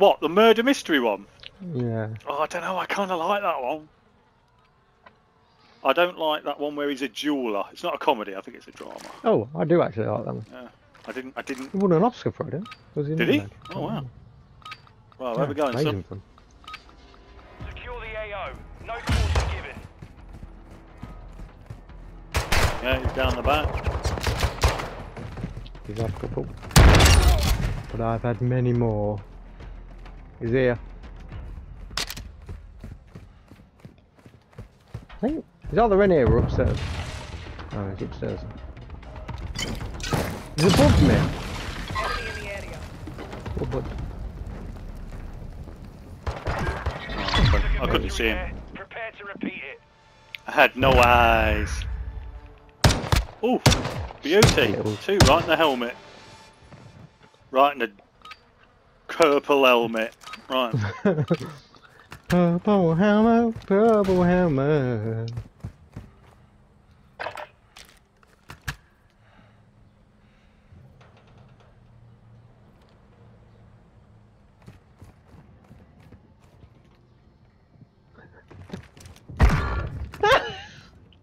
What, the murder mystery one? Yeah. Oh, I don't know, I kind of like that one. I don't like that one where he's a jeweller. It's not a comedy, I think it's a drama. Oh, I do actually like that one. Yeah. I didn't, I didn't... He won an Oscar for it, didn't he? Was he Did he? nominated? Oh, wow. Oh. Well, Yeah, there we go, amazing son. fun. Secure the AO. No caution given. Yeah, he's down the back. He's had a couple. But I've had many more. He's here. I think he's either in here or upstairs. Oh, he's upstairs. He's above me. Enemy in the area. Oh, but I couldn't see him. Prepare to repeat it. I had no eyes. Ooh, beauty. Little- Two right in the helmet. Right in the purple helmet. Right. purple helmet, purple helmet.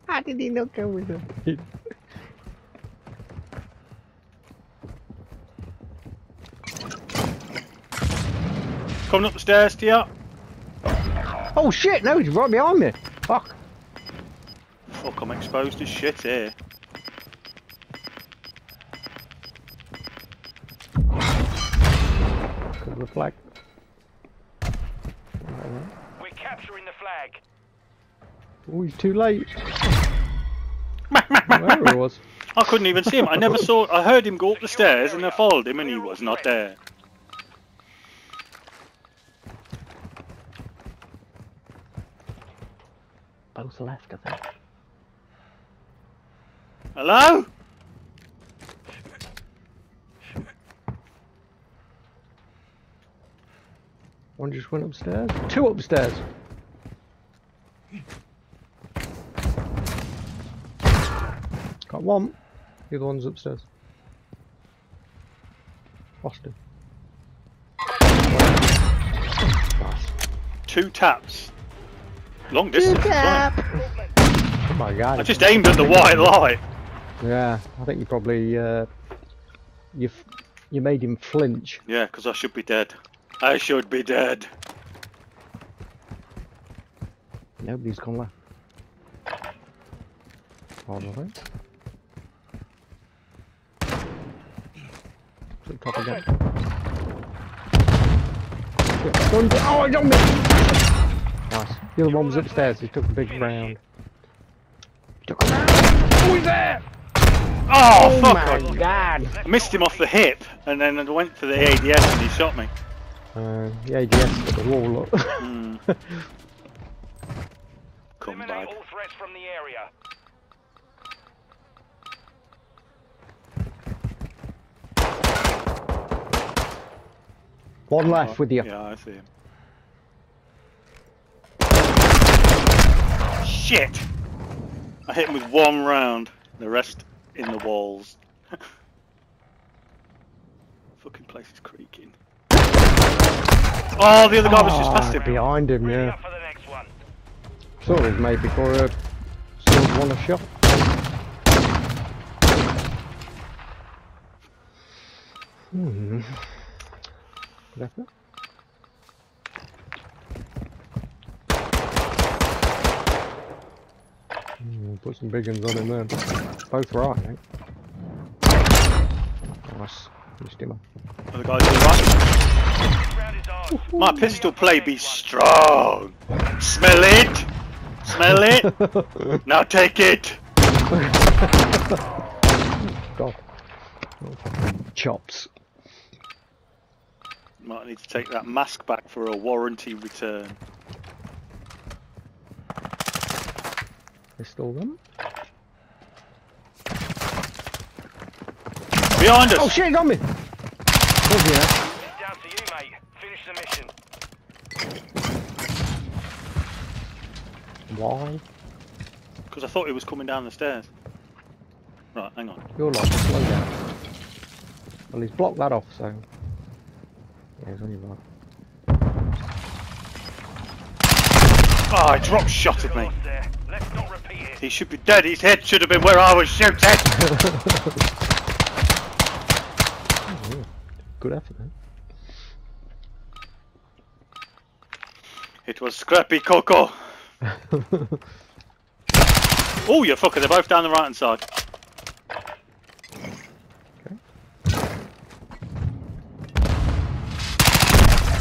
How did he not go with it? Coming up the stairs to you. Oh shit, no, he's right behind me. Fuck. Fuck, I'm exposed as shit here. Could reflect. We're capturing the flag. Oh, he's too late. Wherever he was. I couldn't even see him. I never saw. I heard him go up the stairs and I followed him and he was not there. Both left, I think. Hello? One just went upstairs. Two upstairs. Got one. The other one's upstairs. Lost him. Two taps. Long distance. as. Oh my god. I just aimed at the white light. Yeah, I think you probably uh, you f- you made him flinch. Yeah, because I should be dead. I should be dead. Nobody's gone left. Hold on. To the top again. Shit, stunned it. Oh, I don't miss. Nice. The other one was upstairs. He took a big round. Took a round. Oh, he's there! Oh, Oh fuck! my I- god! I missed him off the hip and then I went for the ADS and he shot me. Uh, the ADS got the wall up. Hmm. Come back. all threats from the area. one left with you. Yeah, I see him. Shit! I hit him with one round. The rest in the walls. Fucking place is creaking. Oh, the other guy was just Ah, past him. behind him, yeah. up for the next one. Saw his mate before uh, still won a shot. Hmm. Left it. Put some big ones on him then. Both right, I think. Nice. Missed him. Other guy to the right. Round. My pistol play be strong. Smell it? Smell it? now take it. God. Chops. Might need to take that mask back for a warranty return. Pistol them. Behind us! Oh shit, he got me! Down to you, mate. Finish the mission. Why? Because I thought he was coming down the stairs. Right, hang on. You're like slow down. Well, he's blocked that off, so... Yeah, he's on your mark. Ah, oh, he dropped shot at me. Lost there. Let's not repeat it. He should be dead. His head should have been where I was shooting. Good effort, man. It was Scrappy Coco. Oh, you fucker. They're both down the right hand side.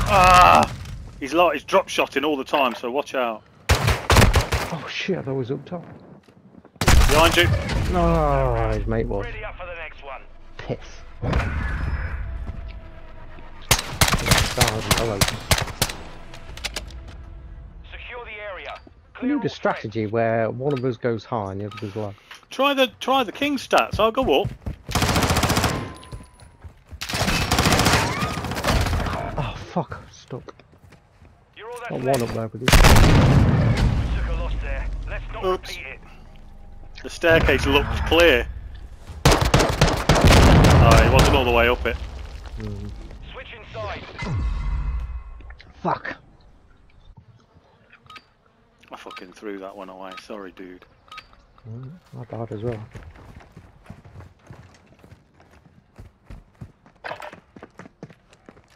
Ah! He's like he's drop shotting all the time, so watch out. Oh shit, I thought it was up top. Behind you. No, his mate was. Ready up for the next one. Piss. Stars and all. Secure the area. We need a strategy where one of us goes high and the other goes low. Try the try the king stats. I'll go up. Oh fuck, I'm stuck. You're all that Got left. one up there with you. Took a loss there. Let's not Oops. Repeat it. The staircase looked clear. Oh, he wasn't all the way up it. Mm. Switch inside. Fuck. I fucking threw that one away. Sorry, dude. Mm, I died as well.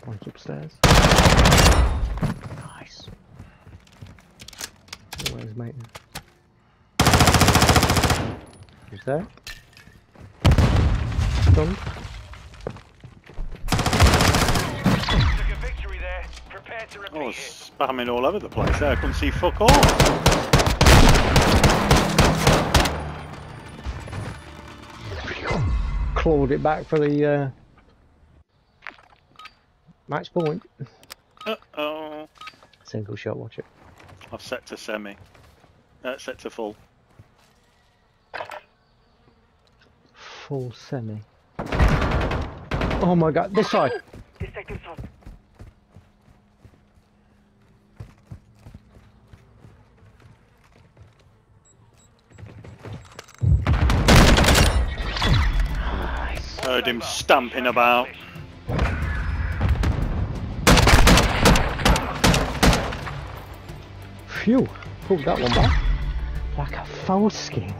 One's upstairs. Nice. Where's mate? Who's there? Stunned. Took a victory there. Prepare to repeat I was spamming all over the place there. I couldn't see fuck all. Clawed it back for the uh, match point. Uh oh. Single shot, watch it. I've set to semi. Uh, set to full. Full semi. Oh my god, this side! Nice. Heard him stamping about. Phew, pulled that one back. Like a foul skin.